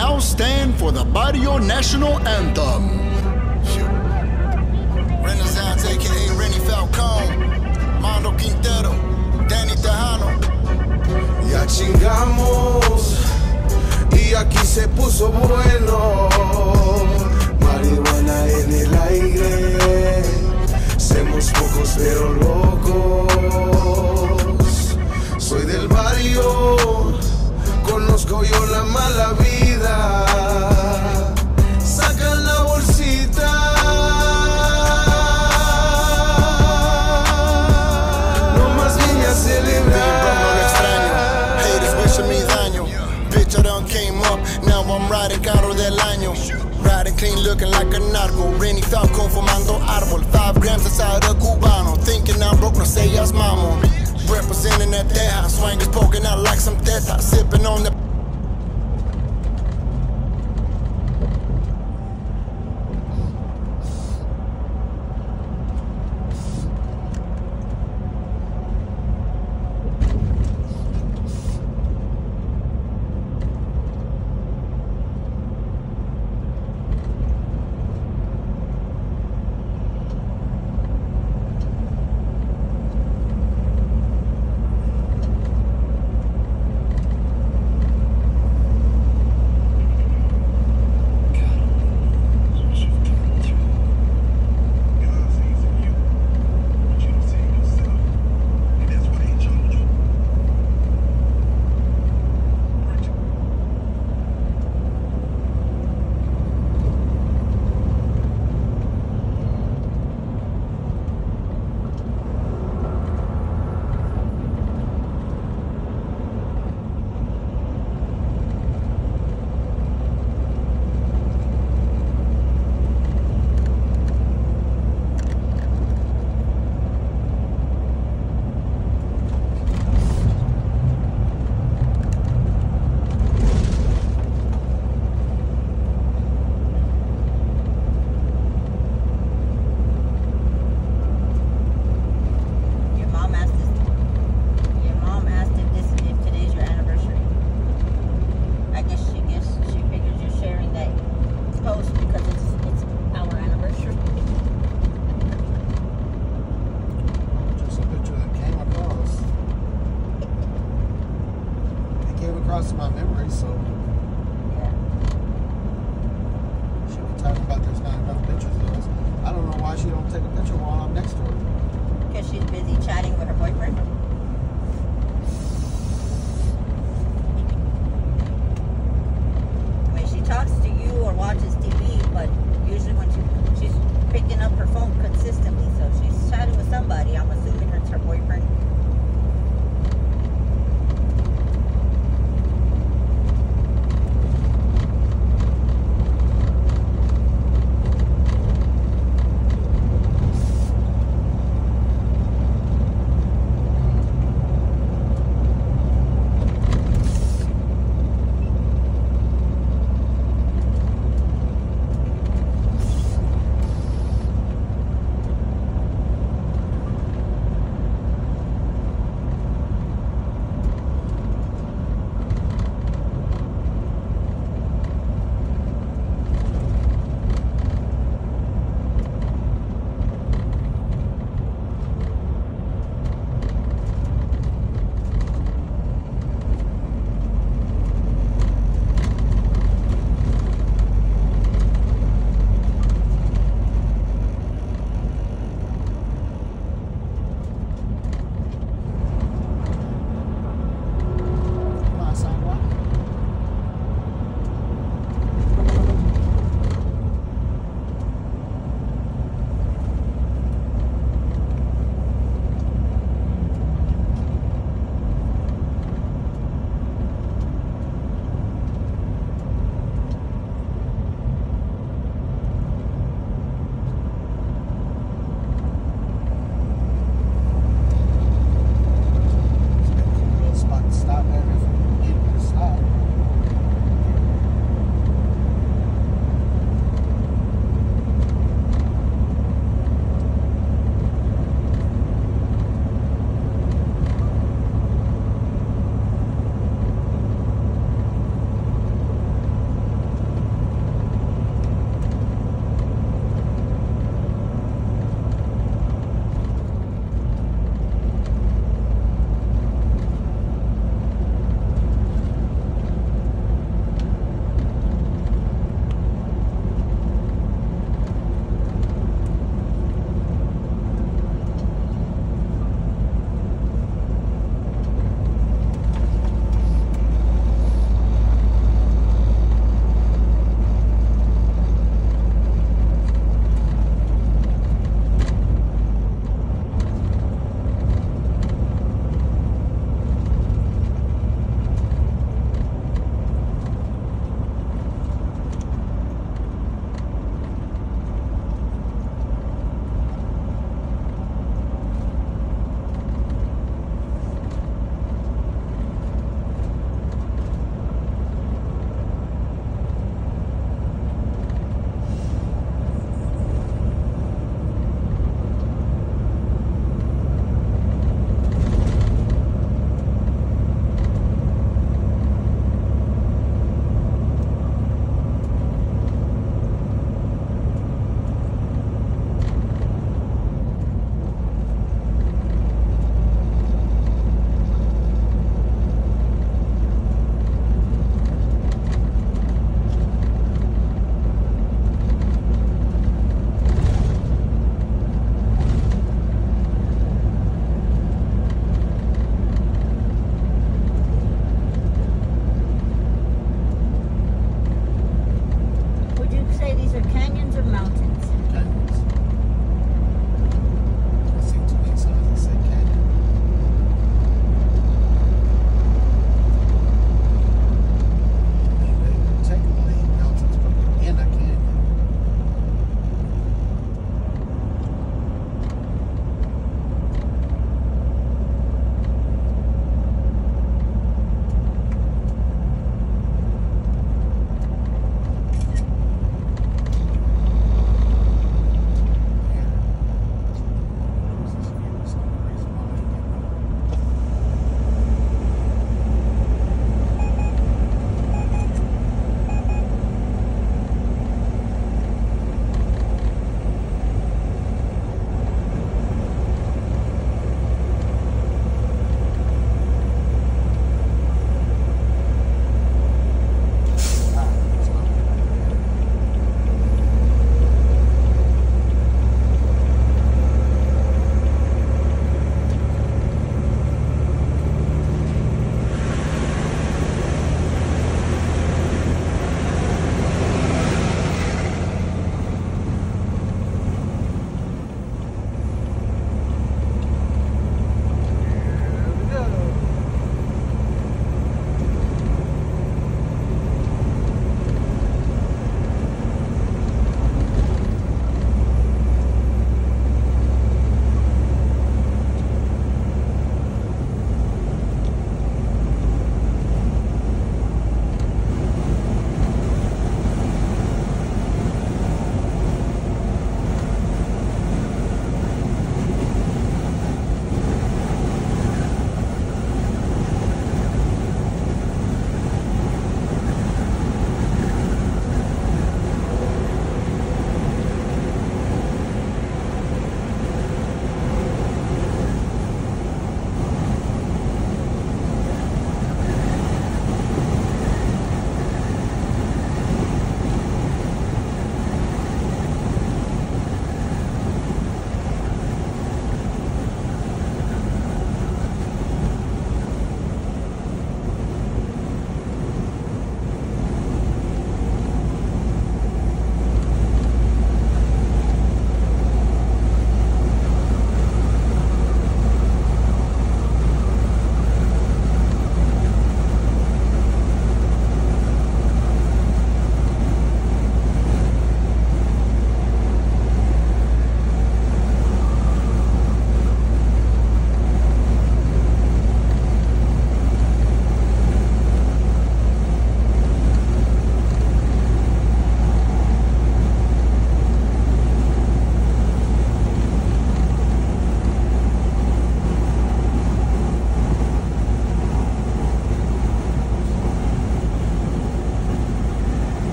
now stand for the Barrio National Anthem. Renaissance, aka Renny Falcone, Mondo Quintero, Danny Tejano. Ya chingamos, y aquí se puso bueno. Marihuana en el aire, somos pocos pero locos. swingers poking out like some death. I'm sipping on the.